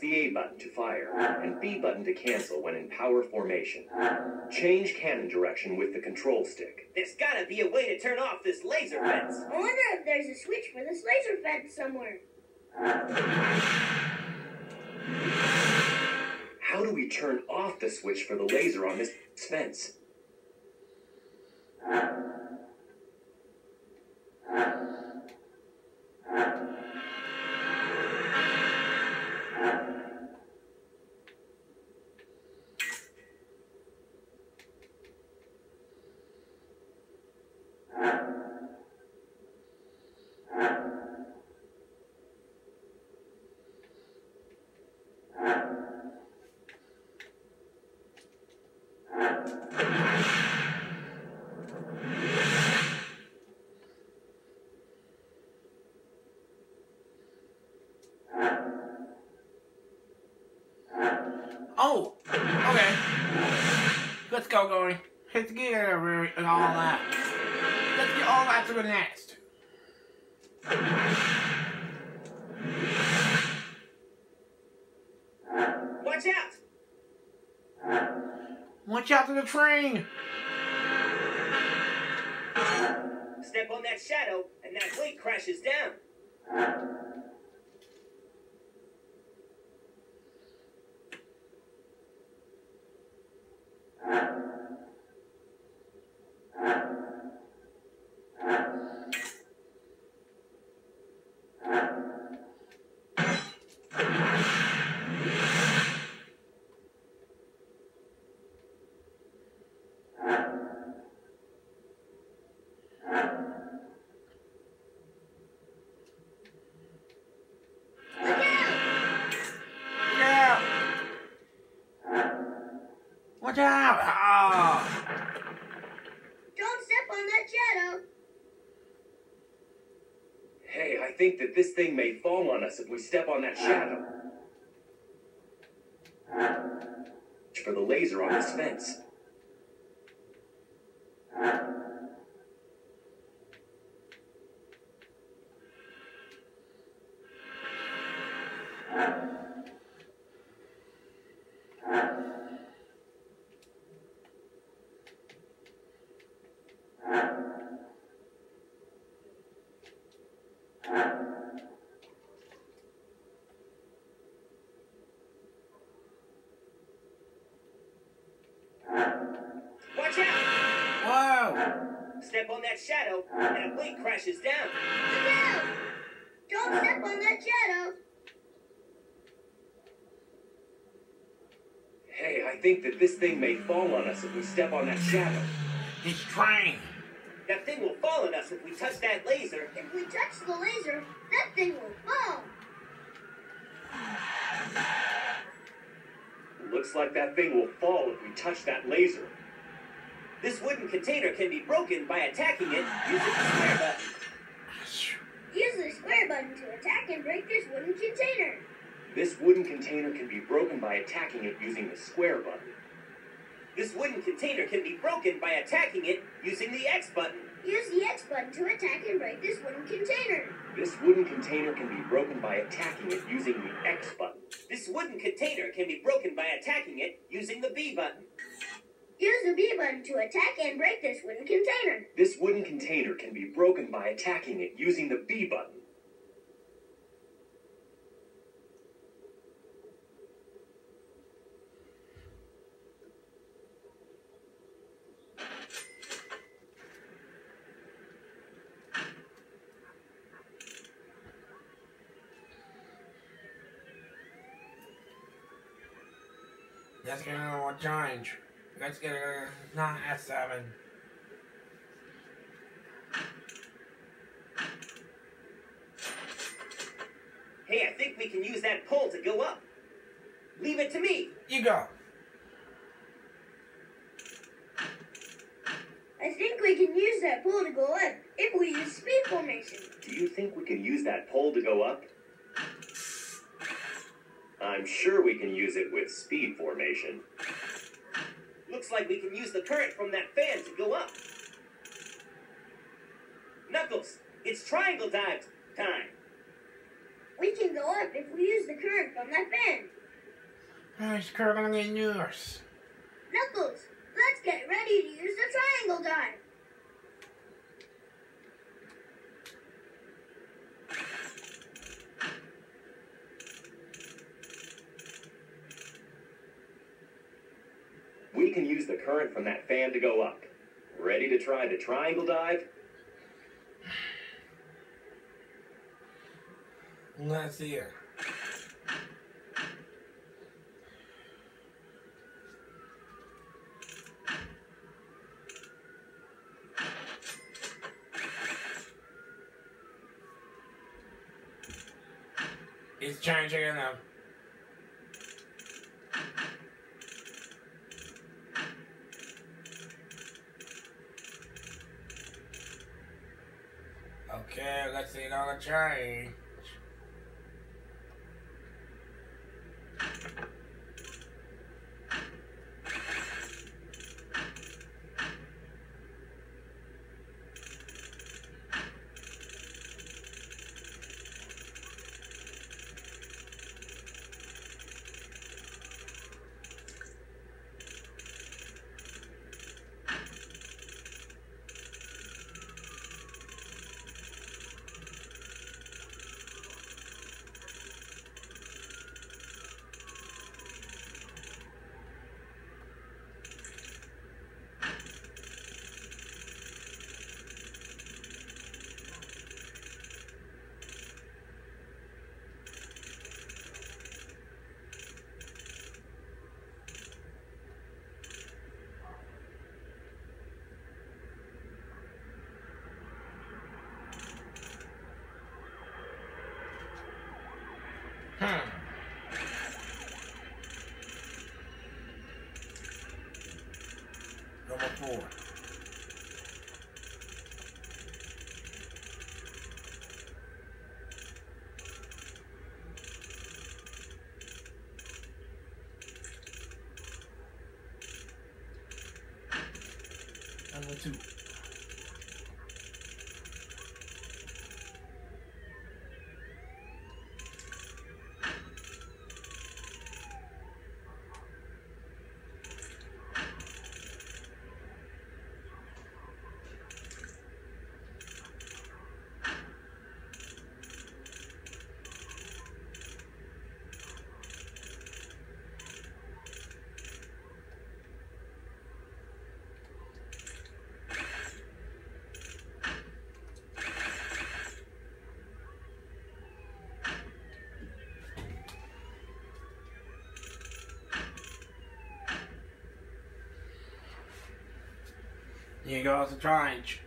the A button to fire and B button to cancel when in power formation. Change cannon direction with the control stick. There's gotta be a way to turn off this laser fence. I wonder if there's a switch for this laser fence somewhere. How do we turn off the switch for the laser on this fence okay. Let's go, Hit the gear and all that. Let's get all that to the next. Watch out! Watch out to the train. Step on that shadow, and that weight crashes down. Watch out. Oh. Don't step on that shadow. Hey, I think that this thing may fall on us if we step on that shadow. For the laser on this fence. Watch out! Whoa. Step on that shadow, and that weight crashes down. Look out! Don't step on that shadow. Hey, I think that this thing may fall on us if we step on that shadow. This train. That thing will fall on us if we touch that laser. If we touch the laser, that thing will fall. Looks like that thing will fall if we touch that laser. This wooden container can be broken by attacking it using the square button. Use the square button to attack and break this wooden container. This wooden container can be broken by attacking it using the square button. This wooden container can be broken by attacking it using the X button. Use the X button to attack and break this wooden container. This wooden container can be broken by attacking it using the X button. This wooden container can be broken by attacking it using the B button. Use the B button to attack and break this wooden container. This wooden container can be broken by attacking it using the B button. Let's get a little change. Let's get a not S7. Hey, I think we can use that pole to go up. Leave it to me. You go. I think we can use that pole to go up if we use speed formation. Do you think we can use that pole to go up? I'm sure we can use it with speed formation. Looks like we can use the current from that fan to go up. Knuckles, it's triangle dive time. We can go up if we use the current from that fan. Nice curling on the nurse. Knuckles, let's get ready to use the triangle dive. Can use the current from that fan to go up. Ready to try the triangle dive? Let's see here. It's changing now. Okay, let's see change. Hmm. Four. Number two. Here goes the change.